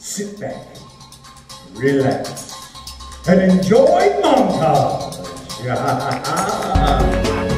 sit back, relax, and enjoy montage.